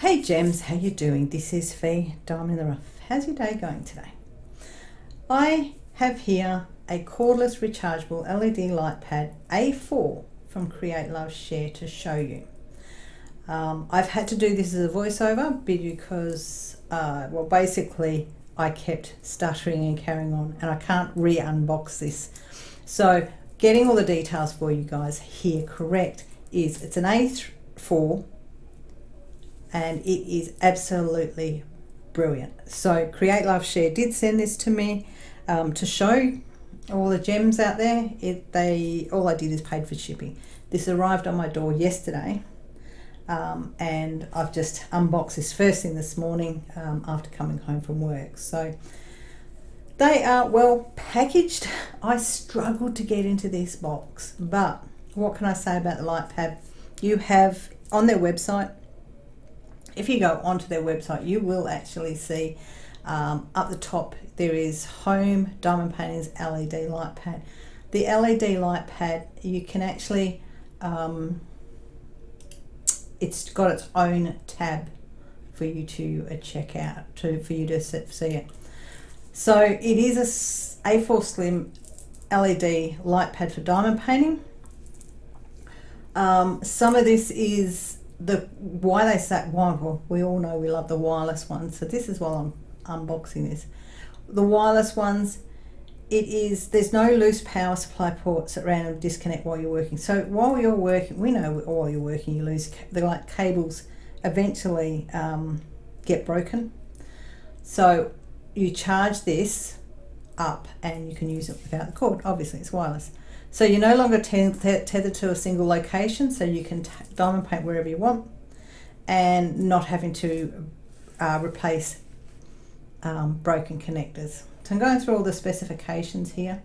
Hey Gems, how you doing? This is Fi, Diamond in the Rough. How's your day going today? I have here a cordless rechargeable LED light pad A4 from Create Love Share to show you. Um, I've had to do this as a voiceover because, uh, well, basically I kept stuttering and carrying on and I can't re-unbox this. So getting all the details for you guys here correct is it's an A4 and it is absolutely brilliant. So Create Love Share did send this to me um, to show all the gems out there. It, they all I did is paid for shipping. This arrived on my door yesterday, um, and I've just unboxed this first thing this morning um, after coming home from work. So they are well packaged. I struggled to get into this box, but what can I say about the light pad? You have on their website if you go onto their website, you will actually see um, up the top there is Home Diamond Paintings LED light pad. The LED light pad, you can actually, um, it's got its own tab for you to uh, check out, to for you to see it. So it is a A4 Slim LED light pad for diamond painting. Um, some of this is the why they say well, we all know we love the wireless ones. So this is while I'm unboxing this. The wireless ones, it is there's no loose power supply ports at random disconnect while you're working. So while you're working, we know while you're working you lose the like cables eventually um, get broken. So you charge this up and you can use it without the cord. Obviously, it's wireless. So you're no longer tethered to a single location, so you can diamond paint wherever you want and not having to uh, replace um, broken connectors. So I'm going through all the specifications here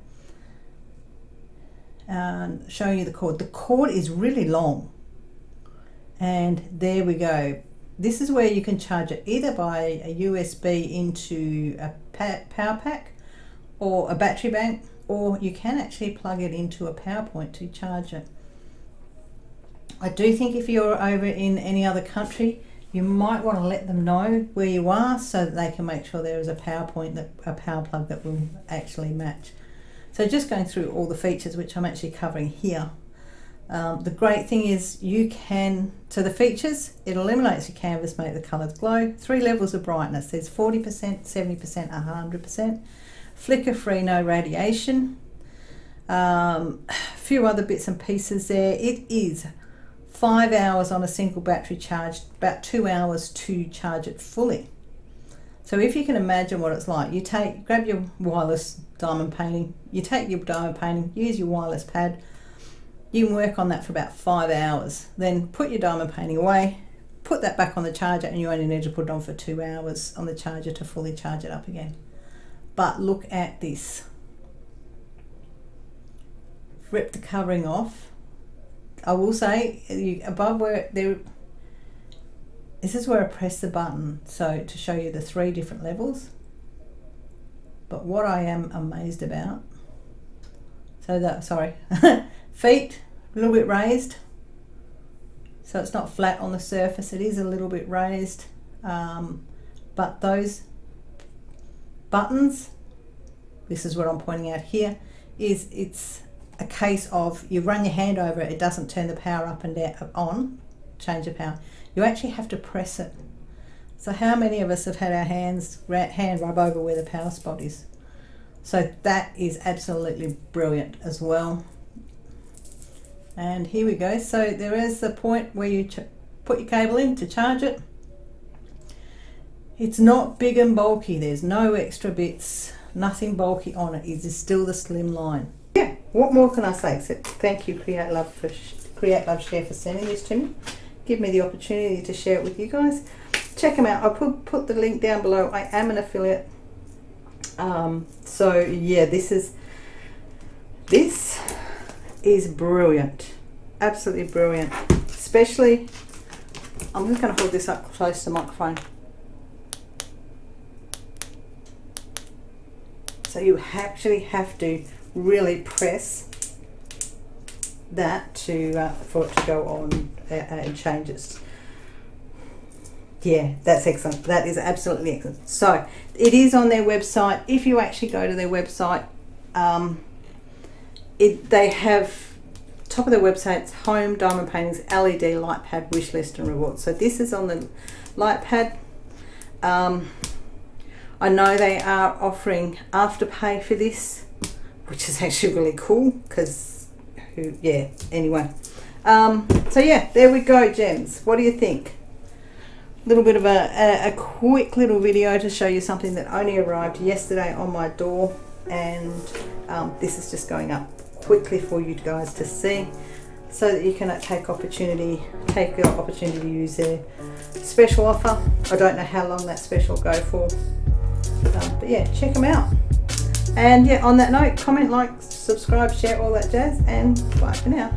and showing you the cord. The cord is really long and there we go. This is where you can charge it either by a USB into a power pack or a battery bank or you can actually plug it into a PowerPoint to charge it. I do think if you're over in any other country, you might want to let them know where you are so that they can make sure there is a PowerPoint that a power plug that will actually match. So just going through all the features which I'm actually covering here. Um, the great thing is you can, so the features, it eliminates your canvas, make the colours glow. Three levels of brightness, there's 40%, 70%, 100% flicker free, no radiation. Um, a few other bits and pieces there. It is five hours on a single battery charge, about two hours to charge it fully. So if you can imagine what it's like, you take, grab your wireless diamond painting, you take your diamond painting, use your wireless pad, you can work on that for about five hours. Then put your diamond painting away, put that back on the charger and you only need to put it on for two hours on the charger to fully charge it up again. But look at this. Rip the covering off. I will say you, above where there this is where I press the button so to show you the three different levels but what I am amazed about so that sorry feet a little bit raised so it's not flat on the surface it is a little bit raised um, but those buttons, this is what I'm pointing out here, is it's a case of you run your hand over it, it doesn't turn the power up and down on, change the power. You actually have to press it. So how many of us have had our hands hand rub over where the power spot is? So that is absolutely brilliant as well. And here we go. So there is the point where you put your cable in to charge it. It's not big and bulky. There's no extra bits, nothing bulky on it. It is still the slim line. Yeah, what more can I say except thank you Create Love for Create Love Share for sending this to me. Give me the opportunity to share it with you guys. Check them out. I'll put, put the link down below. I am an affiliate. Um, so yeah, this is this is brilliant. Absolutely brilliant. Especially I'm just going to hold this up close to the microphone. So you actually have to really press that to uh, for it to go on and change changes. Yeah, that's excellent. That is absolutely excellent. So it is on their website. If you actually go to their website, um, it they have top of their website it's home diamond paintings LED light pad wish list and rewards. So this is on the light pad. Um, I know they are offering afterpay for this, which is actually really cool because who yeah anyway. Um, so yeah, there we go, gems. What do you think? A little bit of a, a, a, quick little video to show you something that only arrived yesterday on my door and um, this is just going up quickly for you guys to see so that you can take opportunity take your opportunity to use their special offer I don't know how long that special will go for but yeah check them out. And yeah on that note comment like subscribe share all that jazz and bye for now